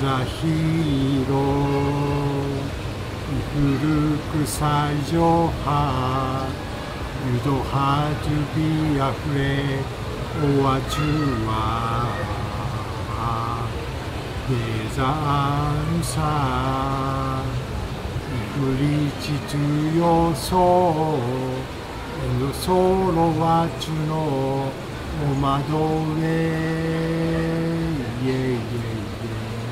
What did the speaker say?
ザヒーロー古く最上波ユドハジュビアフレオアチュワデザアンサーフリチツヨソーエノソロワチュノオ